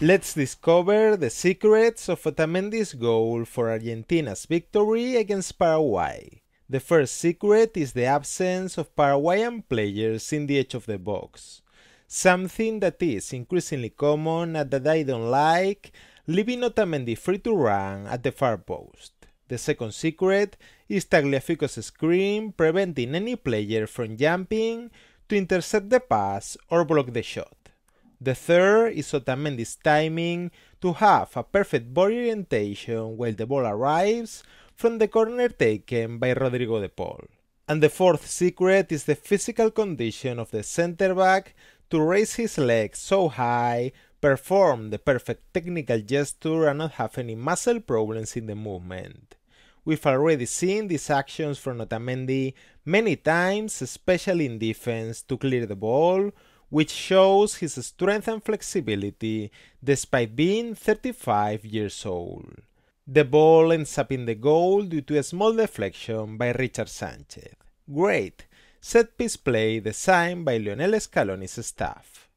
Let's discover the secrets of Otamendi's goal for Argentina's victory against Paraguay. The first secret is the absence of Paraguayan players in the edge of the box, something that is increasingly common and that I don't like, leaving Otamendi free to run at the far post. The second secret is Tagliafico's screen preventing any player from jumping to intercept the pass or block the shot. The third is Otamendi's timing to have a perfect body orientation while the ball arrives from the corner taken by Rodrigo de Paul. And the fourth secret is the physical condition of the center back to raise his legs so high, perform the perfect technical gesture, and not have any muscle problems in the movement. We've already seen these actions from Otamendi many times, especially in defense, to clear the ball, which shows his strength and flexibility despite being 35 years old. The ball ends up in the goal due to a small deflection by Richard Sanchez. Great set piece play designed by Lionel Scaloni's staff.